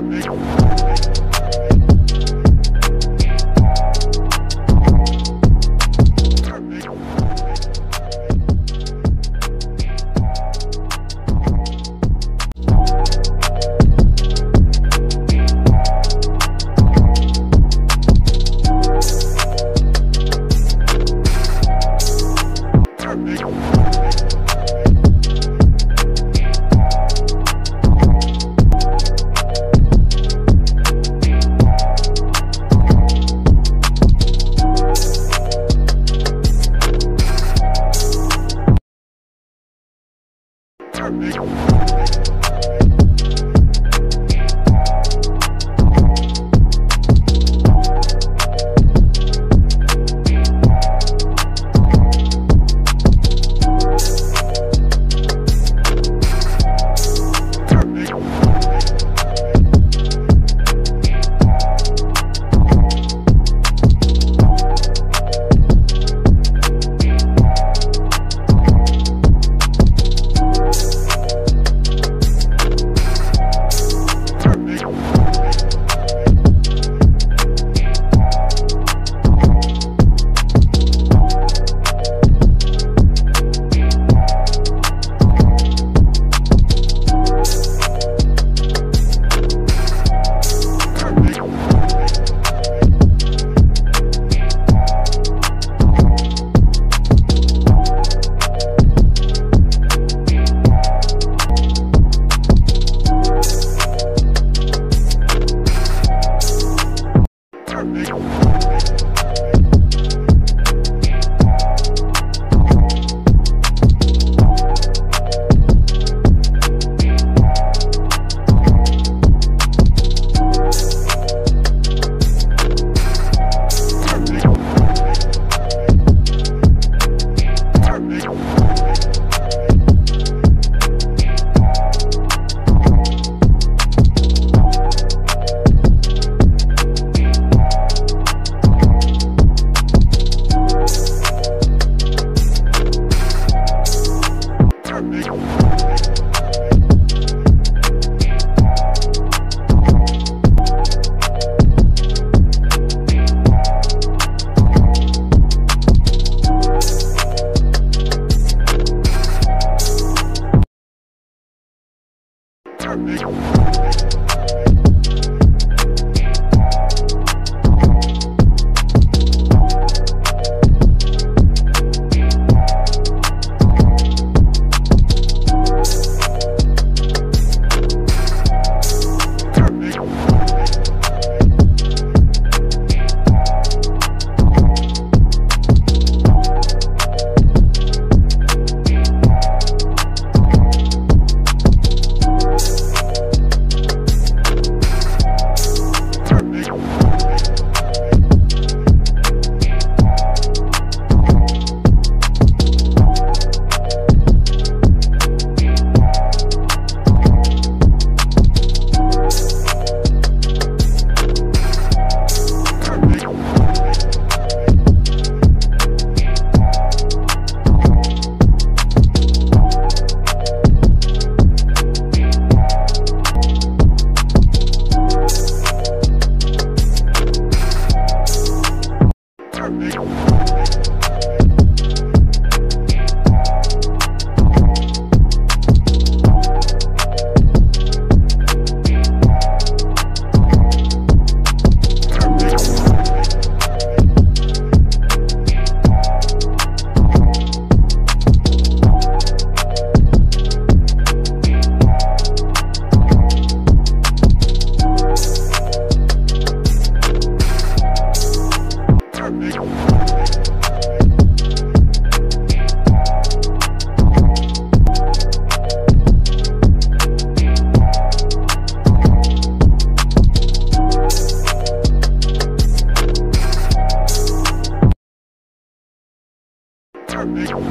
Merci. Thank you. Thank you. Thank you.